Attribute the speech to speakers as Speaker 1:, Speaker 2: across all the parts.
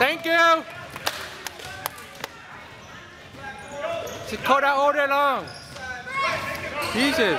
Speaker 1: Thank you. She caught out all day long. Jesus.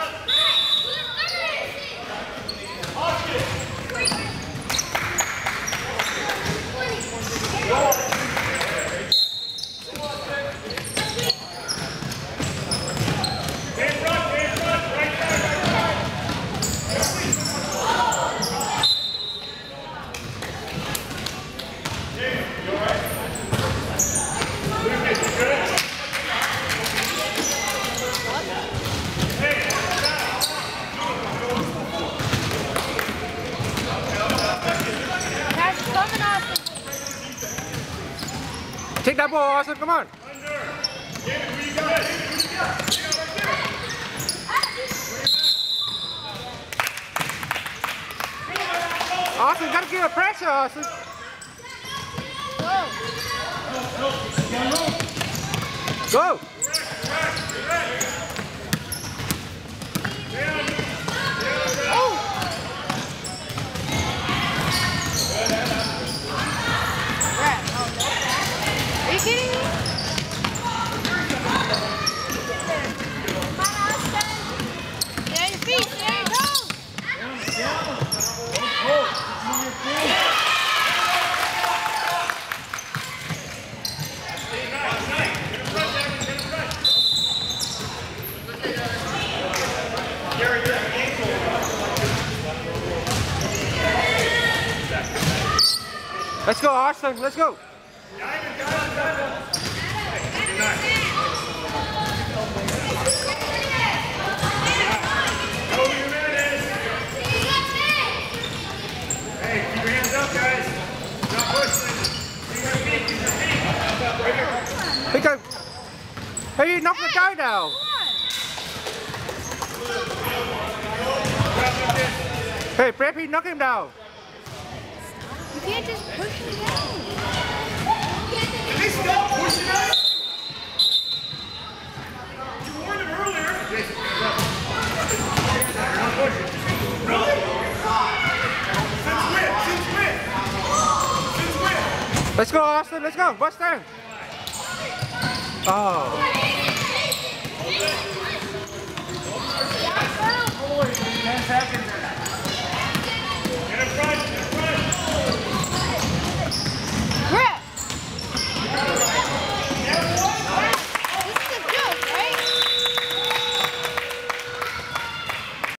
Speaker 1: Ball, Austin. Come on. Austin, gotta give it pressure, Austin. Go.
Speaker 2: Are
Speaker 1: Let's go, Austin. Let's go.
Speaker 3: Hey, keep your hands up. Not your feet.
Speaker 1: Hey, Preppy, knock him down.
Speaker 2: You can't just push me down.
Speaker 3: Can they stop pushing us? You warned him earlier. Jason, hands up. You're not pushing. Really? Since when? Since when? Since when?
Speaker 1: Let's go, Austin. Let's go. What's that? Oh.